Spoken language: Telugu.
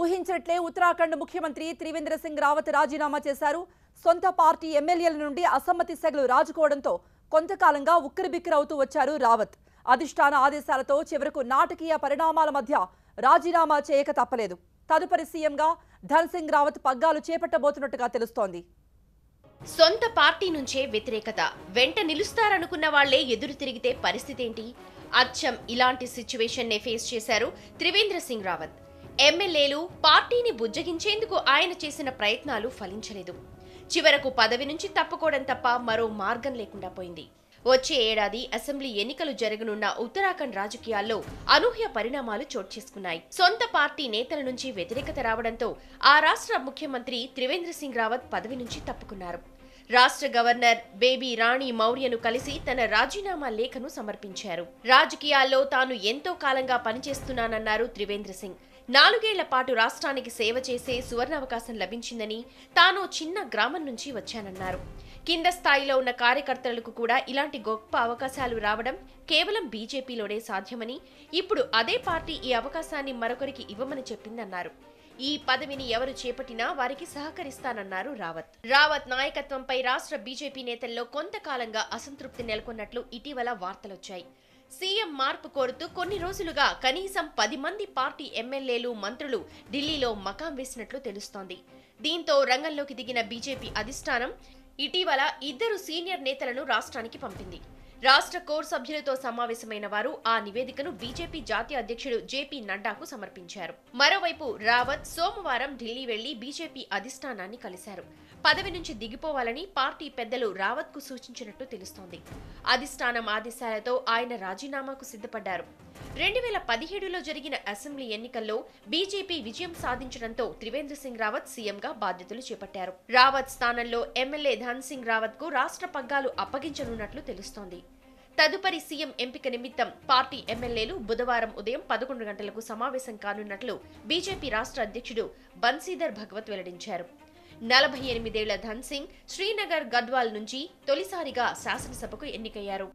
ఊహించట్లే ఉత్తరాఖండ్ ముఖ్యమంత్రి త్రివేంద్ర సింగ్ రావత్ రాజీనామా చేశారు. సొంత పార్టీ ఎమ్మెల్యేల నుండి అసమ్మతి సెగలు రాజుకోవడంతో కొంతకాలంగా ఉక్కిరిబిక్కిరవుతూ వచ్చారు రావత్. అధిష్టాన ఆదేశాలతో చివరకు నాటకీయ పరిణామాల మధ్య రాజీనామా చేయక తప్పలేదు. తదుపరి సీఎంగా ధన్ సింగ్ రావత్ పగ్గాలు చేపట్టబోతున్నట్టుగా తెలుస్తోంది. సొంత పార్టీ నుంచే వ్యతిరేకత. వెంట నిలుస్తారనుకున్న వాళ్ళే ఎదురు తిరిగితే పరిస్థితి ఏంటి? అచ్చం ఇలాంటి సిచ్యువేషన్నే ఫేస్ చేశారు త్రివేంద్ర సింగ్ రావత్. ఎమ్మెల్యేలు పార్టీని బుజ్జగించేందుకు ఆయన చేసిన ప్రయత్నాలు ఫలించలేదు. చివరకు పదవి నుంచి తప్పుకోవడం తప్ప మరో మార్గం లేకుండా పోయింది. వచ్చే ఏడాది అసెంబ్లీ ఎన్నికలు జరగనున్న ఉత్తరాఖండ్ రాజకీయాల్లో అనూహ్య పరిణామాలు చోటు చేసుకున్నాయి. సొంత పార్టీ నేతల నుంచి వ్యతిరేకత రావడంతో ఆ రాష్ట్ర ముఖ్యమంత్రి త్రివేంద్ర సింగ్ రావత్ పదవి నుంచి తప్పుకున్నారు. రాష్ట్ర గవర్నర్ బేబీ రాణి మౌర్యను కలిసి తన రాజీనామా లేఖను సమర్పించారు. రాజకీయాల్లో తాను ఎంతో కాలంగా పనిచేస్తున్నానన్నారు త్రివేంద్ర సింగ్. నాలుగేళ్ళ పాటు రాష్ట్రానికి సేవ చేసే సువర్ణావకాశం లభించిందని తాను చిన్న గ్రామం నుంచి వచ్చానన్నారు. కింద స్థాయిలో ఉన్న కార్యకర్తలకు కూడా ఇలాంటి గొప్ప అవకాశాలు రావడం కేవలం బీజేపీలోనే సాధ్యమని ఇప్పుడు అదే పార్టీ ఈ అవకాశాన్ని మరొకరికి ఇవ్వమని చెప్పిందన్నారు. ఈ పదవిని ఎవరు చేపట్టినా వారికి సహకరిస్తానన్నారు రావత్. రావత్ నాయకత్వంపై రాష్ట్ర బీజేపీ నేతల్లో కొంతకాలంగా అసంతృప్తి నెలకొన్నట్లు ఇటీవల వార్తలొచ్చాయి. సీఎం మార్పు కోరుతూ కొన్ని రోజులుగా కనీసం పది మంది పార్టీ ఎమ్మెల్యేలు మంత్రులు ఢిల్లీలో మకాం వేసినట్లు తెలుస్తోంది. దీంతో రంగంలోకి దిగిన బీజేపీ అధిష్టానం ఇటీవల ఇద్దరు సీనియర్ నేతలను రాష్ట్రానికి పంపింది. రాష్ట్ర కోర్ సభ్యులతో సమావేశమైన వారు ఆ నివేదికను బీజేపీ జాతీయ అధ్యక్షుడు జేపీ నడ్డాకు సమర్పించారు. మరోవైపు రావత్ సోమవారం ఢిల్లీ వెళ్ళి బీజేపీ అధిష్టానాన్ని కలిశారు. పదవి నుంచి దిగిపోవాలని పార్టీ పెద్దలు రావత్కు సూచించినట్టు తెలుస్తోంది. అధిష్టానం ఆదేశాలతో ఆయన రాజీనామాకు సిద్ధపడ్డారు. రెండు వేల పదిహేడులో జరిగిన అసెంబ్లీ ఎన్నికల్లో బీజేపీ విజయం సాధించడంతో త్రివేంద్ర సింగ్ రావత్ సీఎంగా బాధ్యతలు చేపట్టారు. రావత్ స్థానంలో ఎమ్మెల్యే ధన్ సింగ్ రావత్కు రాష్ట్ర పగ్గాలు అప్పగించనున్నట్లు తెలుస్తోంది. తదుపరి సీఎం ఎంపిక నిమిత్తం పార్టీ ఎమ్మెల్యేలు బుధవారం ఉదయం పదకొండు గంటలకు సమావేశం కానున్నట్లు బీజేపీ రాష్ట్ర అధ్యక్షుడు బన్సీధర్ భగవత్ వెల్లడించారు. నలభై ఎనిమిదేళ్ళ ధన్ సింగ్ శ్రీనగర్ గద్వాల్ నుంచి తొలిసారిగా శాసనసభకు ఎన్నికయ్యారు.